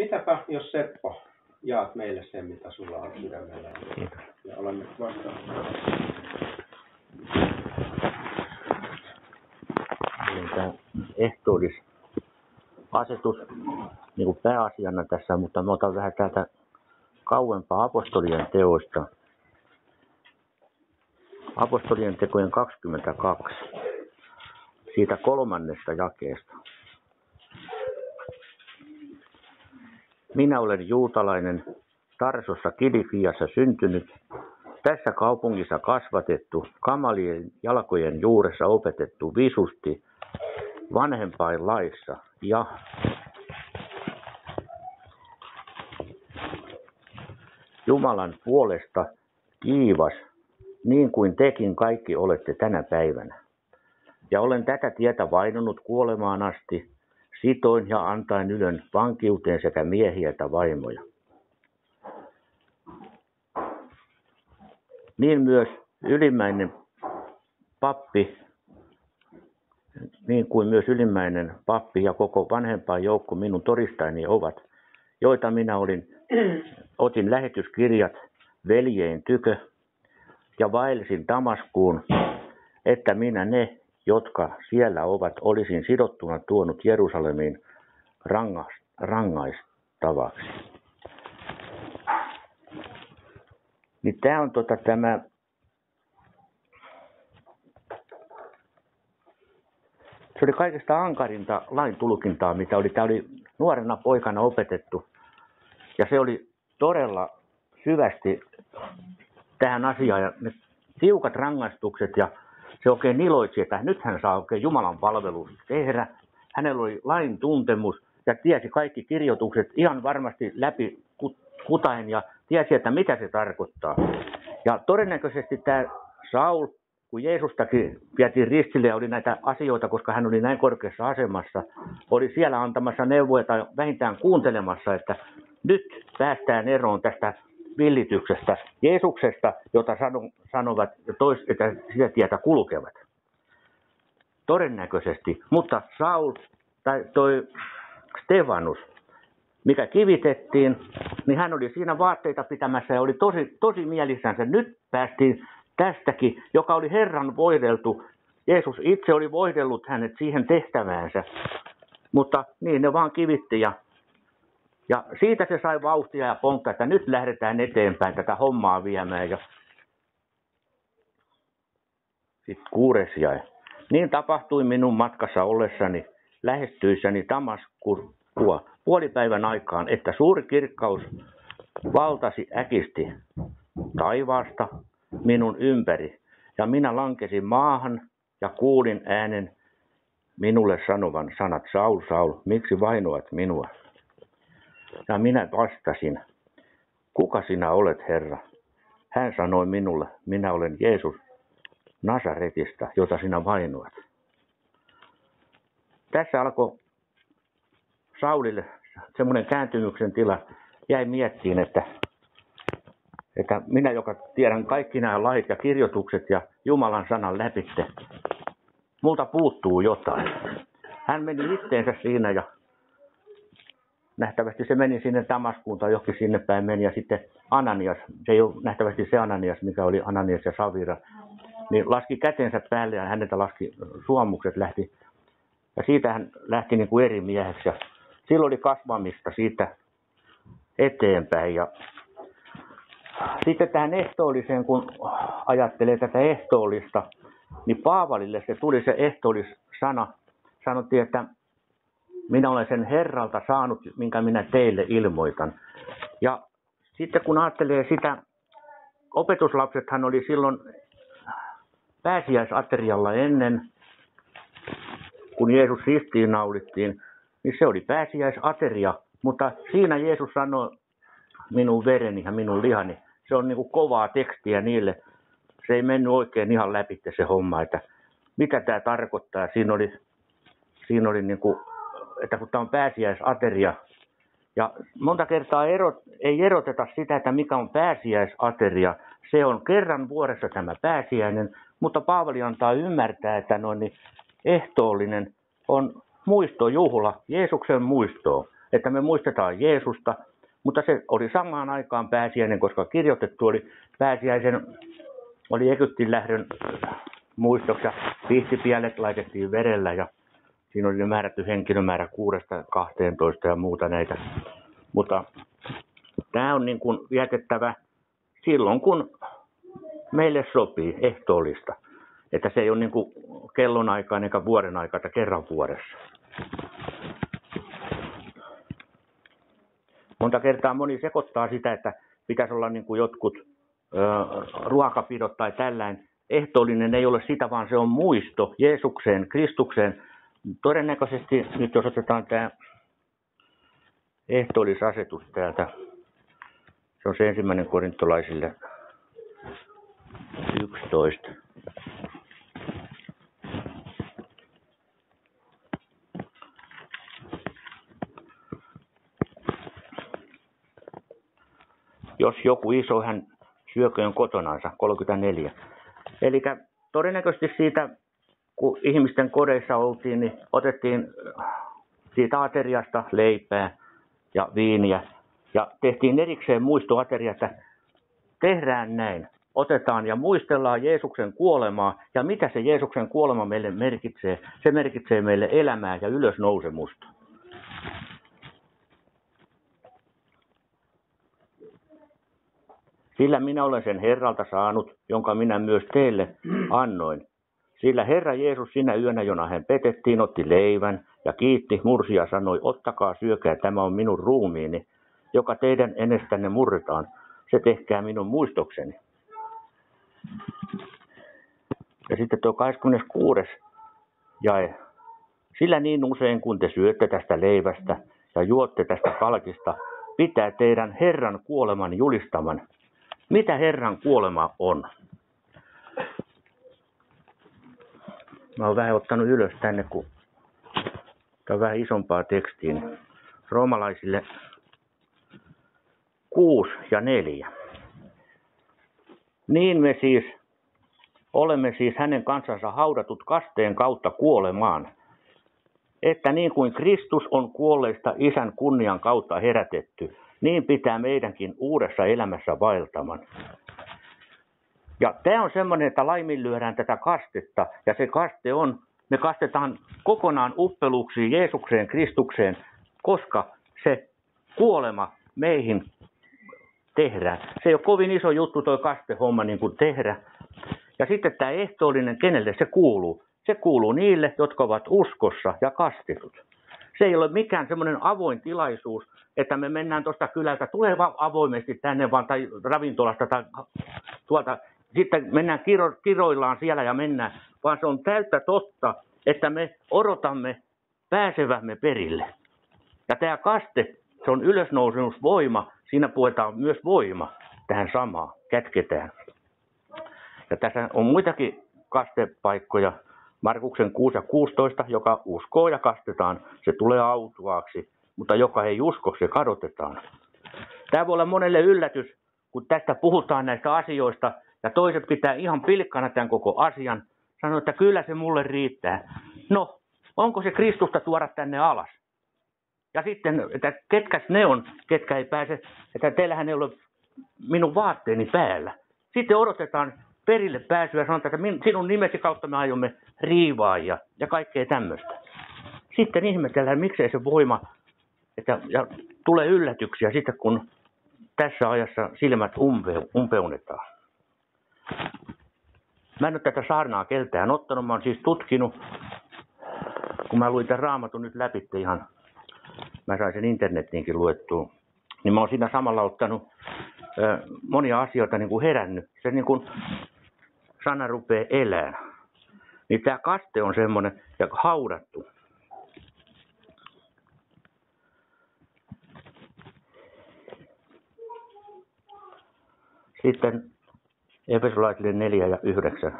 Mitäpä, jos Seppo, jaat meille sen, mitä sulla on sydämellä. Kiitos. Ja olemme vastaan. Eli tämä ehtoollis asetus niin kuin pääasiana tässä, mutta mä otan vähän täältä kauempaa apostolien teoista. Apostolien tekojen 22, siitä kolmannesta jakeesta. Minä olen juutalainen, Tarsossa Kilikiassa syntynyt, tässä kaupungissa kasvatettu, kamalien jalkojen juuressa opetettu visusti, vanhempain laissa ja Jumalan puolesta kiivas, niin kuin tekin kaikki olette tänä päivänä. Ja olen tätä tietä vainonut kuolemaan asti, sitoin ja antain ylön vankiuteen sekä miehiä että vaimoja. Niin myös ylimmäinen pappi, niin kuin myös ylimmäinen pappi ja koko vanhempaan joukko minun todistajani ovat, joita minä olin, otin lähetyskirjat veljeen tykö ja vaelsin Damaskuun, että minä ne, jotka siellä ovat, olisin sidottuna tuonut Jerusalemiin rangaistavaksi. Niin tämä on tota, tämä se oli kaikista ankarinta lain tulkintaa, mitä oli. Tämä oli nuorena poikana opetettu. Ja se oli todella syvästi tähän asiaan. Ja ne tiukat rangaistukset ja se oikein iloitsi, että nyt hän saa oikein Jumalan palvelus tehdä. Hänellä oli lain tuntemus ja tiesi kaikki kirjoitukset ihan varmasti läpi kutaen ja tiesi, että mitä se tarkoittaa. Ja todennäköisesti tämä Saul, kun Jeesustakin vietiin ristille ja oli näitä asioita, koska hän oli näin korkeassa asemassa, oli siellä antamassa neuvoja tai vähintään kuuntelemassa, että nyt päästään eroon tästä villityksestä, Jeesuksesta, jota sanovat tois, että sitä tietä kulkevat. Todennäköisesti. Mutta Saul tai toi Stefanus, mikä kivitettiin, niin hän oli siinä vaatteita pitämässä ja oli tosi, tosi mielissänsä. Nyt päästiin tästäkin, joka oli Herran voideltu. Jeesus itse oli voidellut hänet siihen tehtäväänsä. Mutta niin ne vaan kivitti ja, ja siitä se sai vauhtia ja pontta, että nyt lähdetään eteenpäin tätä hommaa viemään. Ja sitten kuudes jäi. Niin tapahtui minun matkassa ollessani lähestyissäni Damaskua puolipäivän aikaan, että suuri kirkkaus valtasi äkisti taivaasta minun ympäri. Ja minä lankesin maahan ja kuulin äänen minulle sanovan sanat, Saul, Saul, miksi vainoat minua? Ja minä vastasin, kuka sinä olet, Herra? Hän sanoi minulle, minä olen Jeesus Nasaretista, jota sinä vainoat. Tässä alkoi Saulille semmoinen kääntymyksen tila, jäi miettiin, että, että minä, joka tiedän kaikki nämä lait ja kirjoitukset ja Jumalan sanan läpitte, multa puuttuu jotain. Hän meni itteensä siinä ja nähtävästi se meni sinne Damaskuun tai johonkin sinne päin meni ja sitten Ananias, se ei ole nähtävästi se Ananias, mikä oli Ananias ja Savira, niin laski kätensä päälle ja häneltä laski suomukset lähti. Ja siitä hän lähti niin kuin eri mieheksi ja silloin oli kasvamista siitä eteenpäin. Ja sitten tähän ehtoolliseen, kun ajattelee tätä ehtoollista, niin Paavalille se tuli se ehtoollis-sana. Sanottiin, että minä olen sen Herralta saanut, minkä minä teille ilmoitan. Ja sitten kun ajattelee sitä, opetuslapsethan oli silloin pääsiäisaterialla ennen, kun Jeesus ristiin naulittiin, niin se oli pääsiäisateria. Mutta siinä Jeesus sanoi minun vereni ja minun lihani. Se on niin kuin kovaa tekstiä niille. Se ei mennyt oikein ihan läpi se homma, että mitä tämä tarkoittaa. Siinä oli, siinä oli niin kuin, että kun tämä on pääsiäisateria, ja monta kertaa erot, ei eroteta sitä, että mikä on pääsiäisateria. Se on kerran vuodessa tämä pääsiäinen, mutta Paavali antaa ymmärtää, että no niin ehtoollinen on muistojuhla, Jeesuksen muistoa. että me muistetaan Jeesusta, mutta se oli samaan aikaan pääsiäinen, koska kirjoitettu oli pääsiäisen, oli Egyptin lähdön muistoksi ja laitettiin verellä ja siinä oli määrätty henkilömäärä kuudesta 12 ja muuta näitä. Mutta tämä on niin kuin vietettävä silloin, kun meille sopii ehtoollista. Että se ei ole niin kuin kellonaikaan eikä vuoden aikaa, kerran vuodessa. Monta kertaa moni sekoittaa sitä, että pitäisi olla niin kuin jotkut ö, ruokapidot tai tällainen. Ehtoollinen ei ole sitä, vaan se on muisto Jeesukseen, Kristukseen. Todennäköisesti nyt jos otetaan tämä ehtoollisasetus täältä, se on se ensimmäinen korintolaisille 11. Jos joku iso, hän syököön kotonansa, 34. Eli todennäköisesti siitä, kun ihmisten kodeissa oltiin, niin otettiin siitä ateriasta leipää ja viiniä ja tehtiin erikseen muistoateria, että tehdään näin. Otetaan ja muistellaan Jeesuksen kuolemaa ja mitä se Jeesuksen kuolema meille merkitsee. Se merkitsee meille elämää ja ylösnousemusta. Sillä minä olen sen Herralta saanut, jonka minä myös teille annoin. Sillä Herra Jeesus sinä yönä, jona hän petettiin, otti leivän ja kiitti, mursi ja sanoi, ottakaa syökää, tämä on minun ruumiini, joka teidän enestänne murretaan. Se tehkää minun muistokseni. Ja sitten tuo 26. jae. Sillä niin usein kun te syötte tästä leivästä ja juotte tästä kalkista, pitää teidän Herran kuoleman julistaman. Mitä Herran kuolema on? Mä oon vähän ottanut ylös tänne, kun tämä on vähän isompaa tekstiin. Roomalaisille 6 ja 4. Niin me siis olemme siis hänen kansansa haudatut kasteen kautta kuolemaan, että niin kuin Kristus on kuolleista isän kunnian kautta herätetty, niin pitää meidänkin uudessa elämässä vaeltaman. Ja tämä on semmoinen, että laiminlyödään tätä kastetta, ja se kaste on, me kastetaan kokonaan uppeluksiin Jeesukseen, Kristukseen, koska se kuolema meihin tehdään. Se ei ole kovin iso juttu tuo kastehomma niin kuin tehdä. Ja sitten tämä ehtoollinen, kenelle se kuuluu? Se kuuluu niille, jotka ovat uskossa ja kastetut. Se ei ole mikään semmoinen avoin tilaisuus, että me mennään tuosta kylältä, tulee vaan avoimesti tänne vaan tai ravintolasta tai tuolta. Sitten mennään kiro, kiroillaan siellä ja mennään, vaan se on täyttä totta, että me odotamme pääsevämme perille. Ja tämä kaste, se on ylösnousemusvoima, siinä puetaan myös voima tähän samaan, kätketään. Ja tässä on muitakin kastepaikkoja, Markuksen 6 ja 16, joka uskoo ja kastetaan, se tulee autuaaksi, mutta joka ei usko, se kadotetaan. Tämä voi olla monelle yllätys, kun tästä puhutaan näistä asioista, ja toiset pitää ihan pilkkana tämän koko asian, sanoo, että kyllä se mulle riittää. No, onko se Kristusta tuoda tänne alas? Ja sitten, että ketkäs ne on, ketkä ei pääse, että teillähän ei ole minun vaatteeni päällä. Sitten odotetaan perille pääsyä ja sanotaan, että sinun nimesi kautta me aiomme riivaa ja, ja kaikkea tämmöistä. Sitten ihmetellään, miksei se voima, että, ja tulee yllätyksiä sitten, kun tässä ajassa silmät umpe, umpeunetaan. Mä en ole tätä saarnaa keltään ottanut, mä oon siis tutkinut, kun mä luin tämän raamatun nyt läpi ihan, mä sain sen internettiinkin luettua, niin mä oon siinä samalla ottanut ö, monia asioita niin kuin herännyt. Se niin kuin sana rupeaa elää. Niin tämä kaste on semmoinen, ja haudattu. Sitten Efesolaisille 4 ja 9.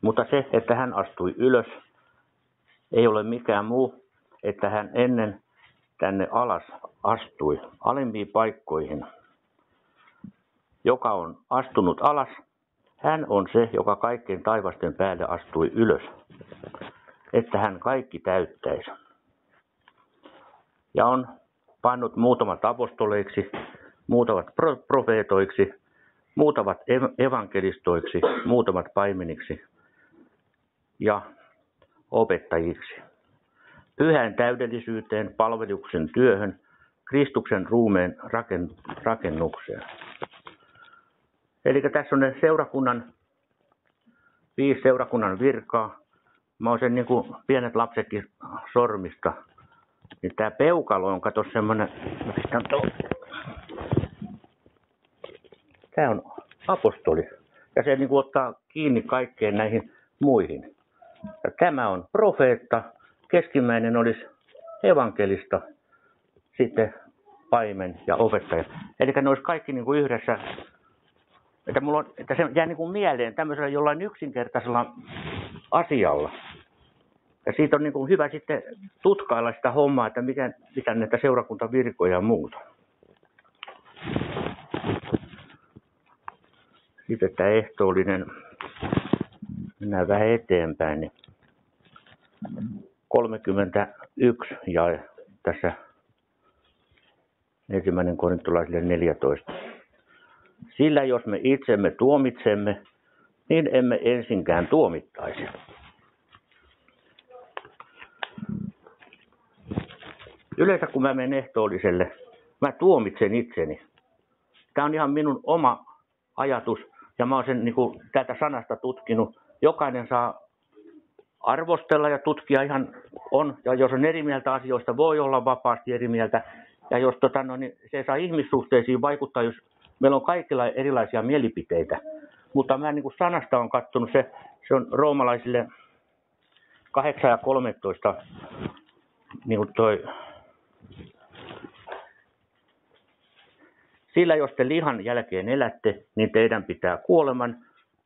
Mutta se, että hän astui ylös, ei ole mikään muu, että hän ennen tänne alas astui alempiin paikkoihin – joka on astunut alas, hän on se, joka kaikkien taivasten päälle astui ylös. että hän kaikki täyttäisi. Ja on pannut muutamat apostoleiksi, muutamat profeetoiksi, muutamat evankelistoiksi, muutamat paimeniksi ja opettajiksi. Pyhän täydellisyyteen, palveluksen työhön, Kristuksen ruumeen rakennukseen. Eli tässä on ne seurakunnan, viisi seurakunnan virkaa. Mä oon sen niin kuin pienet lapsetkin sormista. Niin tää peukalo on, kato semmonen, mä Tää on apostoli. Ja se niin ottaa kiinni kaikkeen näihin muihin. Ja tämä on profeetta, keskimmäinen olisi evankelista, sitten paimen ja opettaja. Eli ne olisi kaikki niin kuin yhdessä, että, mulla on, että se jää niin kuin mieleen tämmöisellä jollain yksinkertaisella asialla. Ja siitä on niin kuin hyvä sitten tutkailla sitä hommaa, että mikä, mitä näitä seurakuntavirkoja ja muuta. Sitten tämä ehtoollinen, mennään vähän eteenpäin, niin 31 ja tässä ensimmäinen korintolaisille 14. Sillä jos me itsemme tuomitsemme, niin emme ensinkään tuomittaisi. Yleensä kun mä menen ehtoolliselle, mä tuomitsen itseni. Tämä on ihan minun oma ajatus ja mä oon sen niin kuin, tätä sanasta tutkinut. Jokainen saa arvostella ja tutkia ihan on, ja jos on eri mieltä asioista, voi olla vapaasti eri mieltä. Ja jos tota, no, niin se saa ihmissuhteisiin vaikuttaa, jos meillä on kaikilla erilaisia mielipiteitä. Mutta mä niin kuin sanasta on katsonut, se, se on roomalaisille 8 ja 13, niin kuin toi, Sillä jos te lihan jälkeen elätte, niin teidän pitää kuoleman,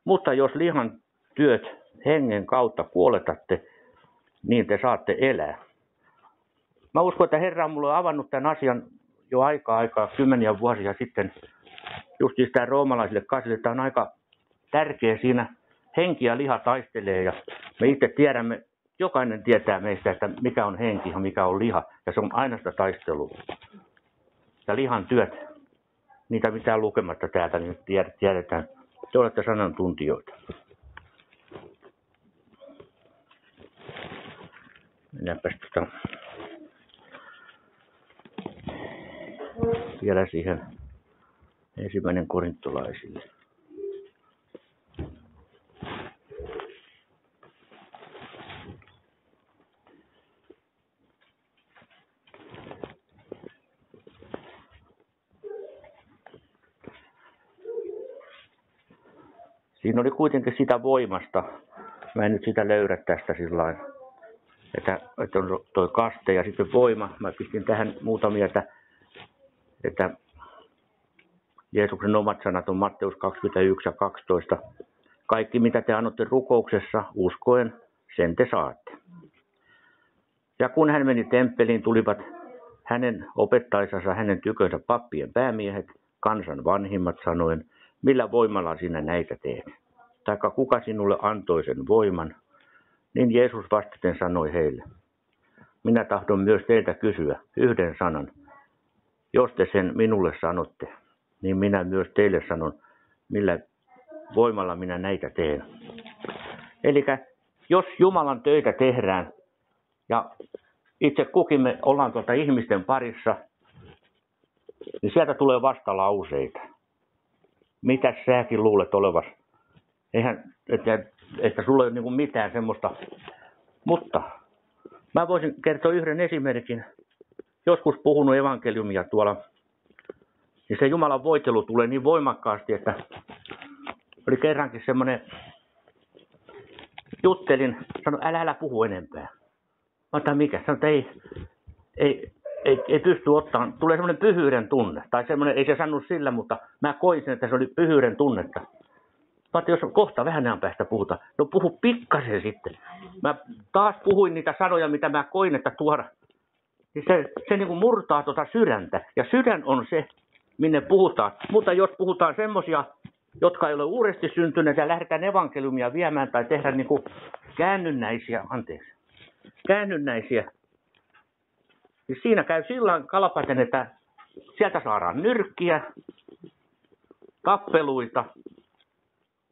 mutta jos lihan työt hengen kautta kuoletatte, niin te saatte elää. Mä uskon, että Herra on mulle avannut tämän asian jo aikaa aikaa, kymmeniä vuosia sitten, just tämä roomalaisille kanssa, että on aika tärkeä siinä. Henki ja liha taistelee ja me itse tiedämme, jokainen tietää meistä, että mikä on henki ja mikä on liha. Ja se on aina sitä taistelua. Ja lihan työt, niitä mitään lukematta täältä, niin tiedetään. Te olette sanantuntijoita. Mennäänpäs tota vielä siihen ensimmäinen korintolaisille. Siinä oli kuitenkin sitä voimasta. Mä en nyt sitä löydä tästä sillä että, että on tuo kaste ja sitten voima. Mä pistin tähän muutamia, että, että Jeesuksen omat sanat on Matteus 21 ja 12. Kaikki mitä te annotte rukouksessa uskoen, sen te saatte. Ja kun hän meni temppeliin, tulivat hänen opettaisansa hänen tykönsä pappien päämiehet, kansan vanhimmat sanoen, millä voimalla sinä näitä teet? Taikka kuka sinulle antoi sen voiman? Niin Jeesus vastaten sanoi heille, minä tahdon myös teiltä kysyä yhden sanan. Jos te sen minulle sanotte, niin minä myös teille sanon, millä voimalla minä näitä teen. Eli jos Jumalan töitä tehdään ja itse kukin me ollaan tuolta ihmisten parissa, niin sieltä tulee vastalauseita. Mitä säkin luulet olevas? Eihän, että että sulla ei ole niin mitään semmoista. Mutta mä voisin kertoa yhden esimerkin. Joskus puhunut evankeliumia tuolla, niin se Jumalan voitelu tulee niin voimakkaasti, että oli kerrankin semmoinen, juttelin, sano älä älä puhu enempää. Mä otan mikä? Sano, että ei, ei, ei, ei pysty ottamaan, tulee semmoinen pyhyyden tunne. Tai semmoinen, ei se sanonut sillä, mutta mä koin sen, että se oli pyhyyden tunnetta. Mä jos kohta vähän ajan päästä puhuta, no puhu pikkasen sitten. Mä taas puhuin niitä sanoja, mitä mä koin, että tuoda. Se, se niin kuin murtaa tuota sydäntä. Ja sydän on se, minne puhutaan. Mutta jos puhutaan semmoisia, jotka ei ole uudesti syntyneet ja lähdetään evankeliumia viemään tai tehdä niin kuin käännynnäisiä, anteeksi, käännynnäisiä. Niin siinä käy sillä kalapaten, että sieltä saadaan nyrkkiä, tappeluita.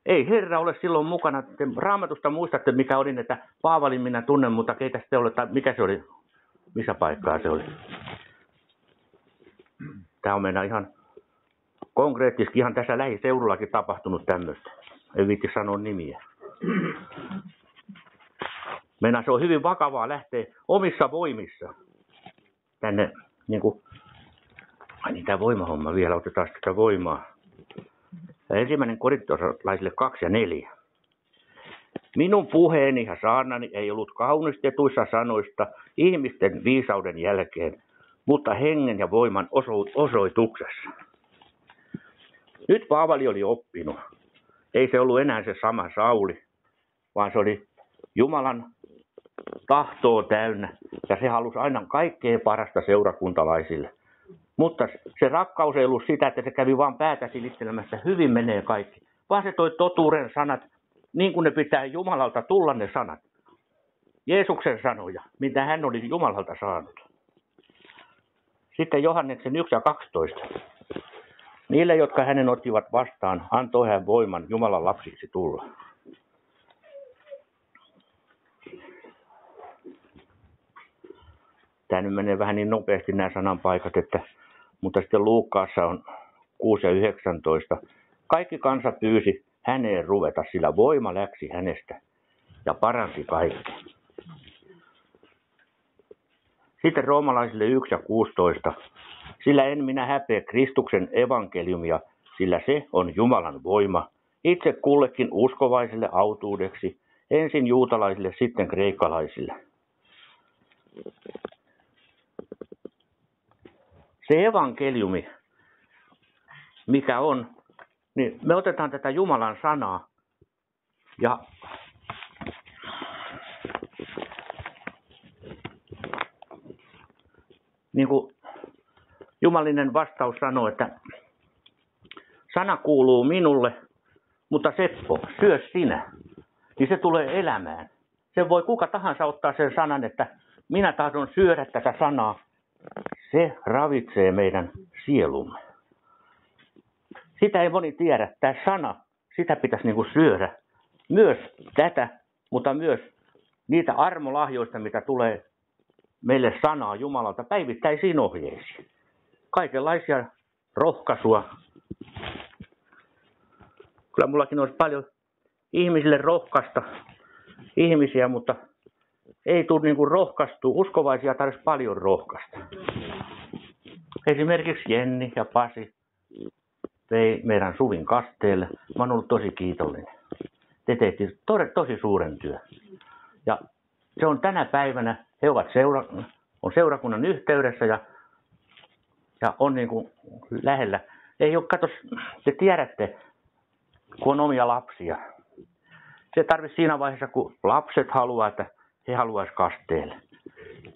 Ei Herra ole silloin mukana. Te raamatusta muistatte, mikä oli, että Paavalin minä tunnen, mutta keitä sitten ole, tai mikä se oli, missä paikkaa se oli. Tämä on meidän ihan konkreettisesti ihan tässä lähiseudullakin tapahtunut tämmöistä. Ei viitti sanoa nimiä. Meidän se on hyvin vakavaa lähteä omissa voimissa tänne, niin kuin, ai niin tämä voimahomma vielä, otetaan sitä voimaa. Ja ensimmäinen korintolaisille 2 ja 4. Minun puheeni ja saarnani ei ollut kaunistetuissa sanoista ihmisten viisauden jälkeen, mutta hengen ja voiman osoituksessa. Nyt Paavali oli oppinut. Ei se ollut enää se sama Sauli, vaan se oli Jumalan tahtoa täynnä ja se halusi aina kaikkein parasta seurakuntalaisille. Mutta se rakkaus ei ollut sitä, että se kävi vain päätä silittelemässä, hyvin menee kaikki, vaan se toi totuuden sanat, niin kuin ne pitää Jumalalta tulla ne sanat. Jeesuksen sanoja, mitä hän oli Jumalalta saanut. Sitten Johanneksen 1 ja 12. Niille, jotka hänen ottivat vastaan, antoi hän voiman Jumalan lapsiksi tulla. Tämä nyt menee vähän niin nopeasti nämä sananpaikat, että, mutta sitten Luukkaassa on 6 ja 19. Kaikki kansa pyysi häneen ruveta, sillä voima läksi hänestä ja paransi kaikki. Sitten roomalaisille 1 ja 16. Sillä en minä häpeä Kristuksen evankeliumia, sillä se on Jumalan voima, itse kullekin uskovaiselle autuudeksi, ensin juutalaisille, sitten kreikkalaisille. Se evankeliumi, mikä on, niin me otetaan tätä Jumalan sanaa ja niin kuin Jumalinen vastaus sanoo, että sana kuuluu minulle, mutta Seppo, syö sinä, niin se tulee elämään. Se voi kuka tahansa ottaa sen sanan, että minä tahdon syödä tätä sanaa. Se ravitsee meidän sielumme. Sitä ei moni tiedä. Tämä sana, sitä pitäisi niin kuin syödä. Myös tätä, mutta myös niitä armolahjoista, mitä tulee meille sanaa Jumalalta päivittäisiin ohjeisiin kaikenlaisia rohkaisua. Kyllä mullakin olisi paljon ihmisille rohkaista ihmisiä, mutta ei tule niin rohkaistu. Uskovaisia tarvitsisi paljon rohkaista. Esimerkiksi Jenni ja Pasi vei meidän Suvin kasteelle. Mä oon ollut tosi kiitollinen. Te teitte tosi suuren työn. Ja se on tänä päivänä, he ovat seura, on seurakunnan yhteydessä ja ja on niin kuin lähellä. Ei ole, katos, te tiedätte, kun on omia lapsia. Se tarvitsee siinä vaiheessa, kun lapset haluaa, että he haluaisivat kasteelle.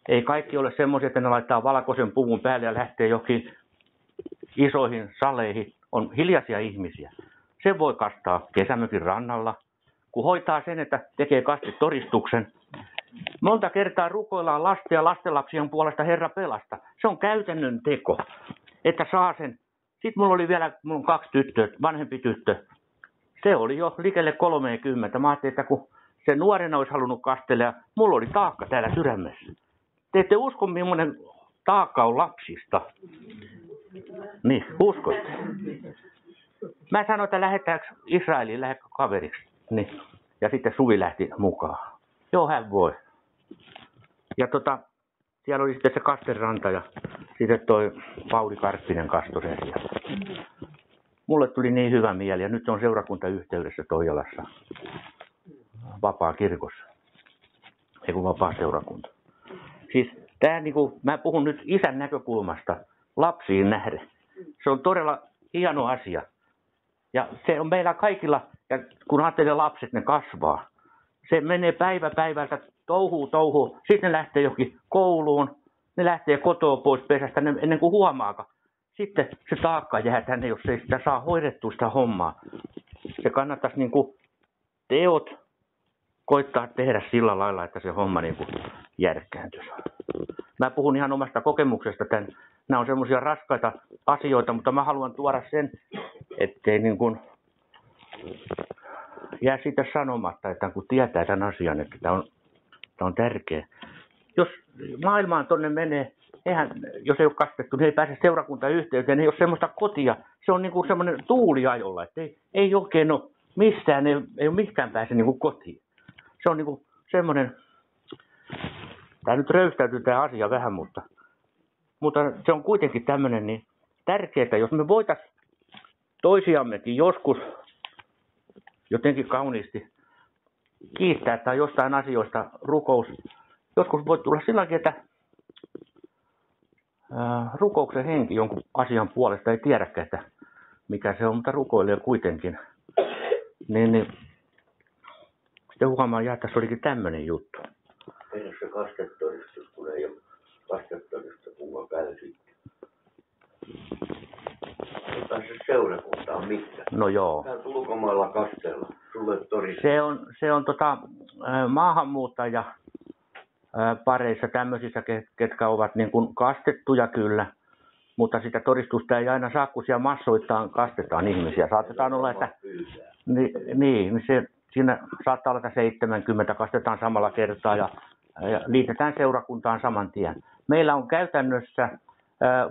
Ei kaikki ole semmoisia, että ne laittaa valkoisen puvun päälle ja lähtee jokin isoihin saleihin. On hiljaisia ihmisiä. Se voi kastaa kesämökin rannalla, kun hoitaa sen, että tekee kastitodistuksen. Monta kertaa rukoillaan lasten ja lastenlapsien puolesta Herra pelasta. Se on käytännön teko, että saa sen. Sitten mulla oli vielä, mulla on kaksi tyttöä, vanhempi tyttö. Se oli jo likelle 30. Mä ajattelin, että kun se nuorena olisi halunnut kastella, mulla oli taakka täällä sydämessä. Te ette usko, millainen taakka on lapsista. Niin, uskotte. Mä sanoin, että lähdetäänkö Israeliin lähde kaveriksi. Niin. Ja sitten Suvi lähti mukaan. Joo, hän voi. Ja tota, siellä oli sitten se Kasterranta ja sitten toi Pauli Karppinen kastoi. Mulle tuli niin hyvä mieli ja nyt on seurakunta yhteydessä Toijalassa vapaa kirkossa. Ei kun vapaa seurakunta. Siis tämä niinku, mä puhun nyt isän näkökulmasta lapsiin nähden. Se on todella hieno asia. Ja se on meillä kaikilla, ja kun ajattelee lapset, ne kasvaa. Se menee päivä päivältä touhuu, touhuu. Sitten ne lähtee jokin kouluun. Ne lähtee kotoa pois pesästä ennen kuin huomaakaan. Sitten se taakka jää tänne, jos ei sitä saa hoidettua sitä hommaa. Se kannattaisi niin kuin teot koittaa tehdä sillä lailla, että se homma niin kuin järkkääntyisi. Mä puhun ihan omasta kokemuksesta. Tämän, nämä on semmoisia raskaita asioita, mutta mä haluan tuoda sen, ettei niin kuin jää siitä sanomatta, että kun tietää tämän asian, että tämä on, tämä on tärkeä. Jos maailmaan tonne menee, eihän, jos ei ole kastettu, niin ei pääse seurakuntayhteyteen, ei ole semmoista kotia. Se on niin kuin semmoinen tuuliajolla, että ei, ei oikein ole missään, ei, ei ole mihinkään pääse niin kuin kotiin. Se on niin kuin semmoinen, tämä nyt röystäytyy tämä asia vähän, mutta, mutta se on kuitenkin tämmöinen niin tärkeää, jos me voitaisiin toisiammekin joskus jotenkin kauniisti kiittää tai jostain asioista rukous. Joskus voi tulla sillä että rukouksen henki jonkun asian puolesta ei tiedäkään, että mikä se on, mutta rukoilee kuitenkin. Niin, niin sitten huomaa, että tässä olikin tämmöinen juttu. Meillä se kastetodistus, kun ei ole kastetodista kuva käy Ota se seurakunta on mitkä. No joo. Tää ulkomailla kastella. Sulle todistus. Se on, se on tota, maahanmuuttaja pareissa tämmöisissä, ketkä ovat niin kuin kastettuja kyllä, mutta sitä todistusta ei aina saa, kun siellä massoittain kastetaan ihmisiä. Saatetaan olla, että niin, niin se, siinä saattaa olla, että 70 kastetaan samalla kertaa ja, ja liitetään seurakuntaan saman tien. Meillä on käytännössä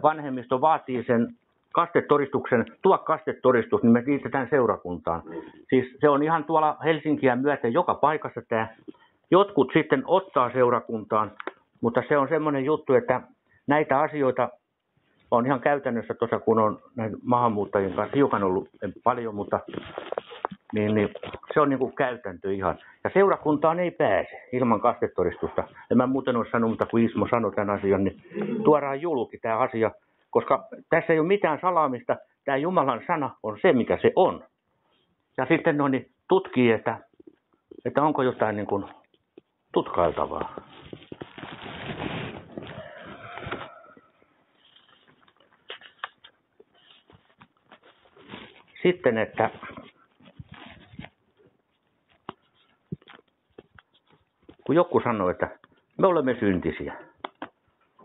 vanhemmisto vaatii sen kastetodistuksen, tuo kastetodistus, niin me liitetään seurakuntaan. Siis se on ihan tuolla Helsinkiä myöten joka paikassa tämä. Jotkut sitten ottaa seurakuntaan, mutta se on semmoinen juttu, että näitä asioita on ihan käytännössä tuossa, kun on näiden maahanmuuttajien kanssa hiukan ollut paljon, mutta niin, niin se on niin kuin käytäntö ihan. Ja seurakuntaan ei pääse ilman kastetodistusta. En mä muuten ole sanonut, mutta kun Ismo sanoi tämän asian, niin tuodaan julki tämä asia koska tässä ei ole mitään salaamista. Tämä Jumalan sana on se, mikä se on. Ja sitten no, niin tutkii, että, että onko jotain niin kuin tutkailtavaa. Sitten, että kun joku sanoo, että me olemme syntisiä,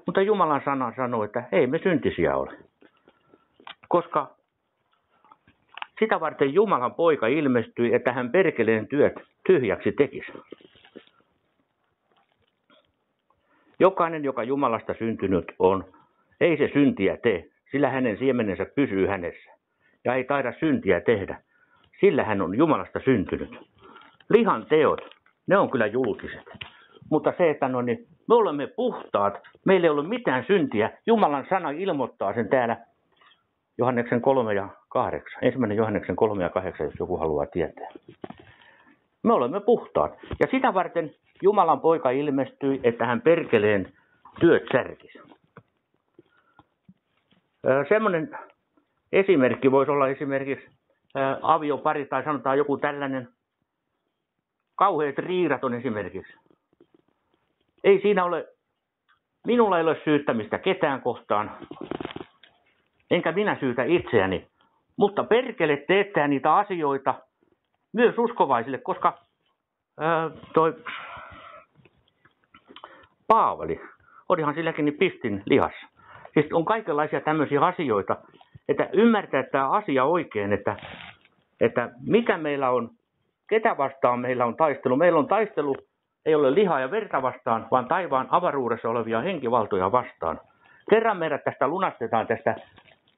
mutta Jumalan sana sanoo, että ei me syntisiä ole. Koska sitä varten Jumalan poika ilmestyi, että hän perkeleen työt tyhjäksi tekisi. Jokainen, joka Jumalasta syntynyt on, ei se syntiä tee, sillä hänen siemenensä pysyy hänessä. Ja ei taida syntiä tehdä, sillä hän on Jumalasta syntynyt. Lihan teot, ne on kyllä julkiset. Mutta se, että no niin, me olemme puhtaat, meillä ei ole mitään syntiä. Jumalan sana ilmoittaa sen täällä Johanneksen 3 ja 8. Ensimmäinen Johanneksen 3 ja 8, jos joku haluaa tietää. Me olemme puhtaat. Ja sitä varten Jumalan poika ilmestyi, että hän perkeleen työt särkisi. Semmoinen esimerkki voisi olla esimerkiksi aviopari tai sanotaan joku tällainen kauheat riidat on esimerkiksi. Ei siinä ole, minulla ei ole syyttämistä ketään kohtaan, enkä minä syytä itseäni. Mutta perkele teettää niitä asioita myös uskovaisille, koska ää, toi Paavali, olihan silläkin niin pistin lihassa. Siis on kaikenlaisia tämmöisiä asioita, että ymmärtää tämä asia oikein, että, että mikä meillä on, ketä vastaan meillä on taistelu. Meillä on taistelu ei ole lihaa ja verta vastaan, vaan taivaan avaruudessa olevia henkivaltoja vastaan. Kerran meidät tästä lunastetaan tästä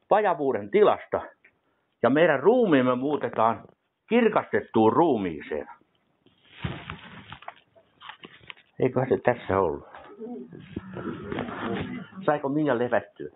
pajavuuden tilasta ja meidän ruumiimme muutetaan kirkastettuun ruumiiseen. Eikö se tässä ollut? Saiko minä levättyä?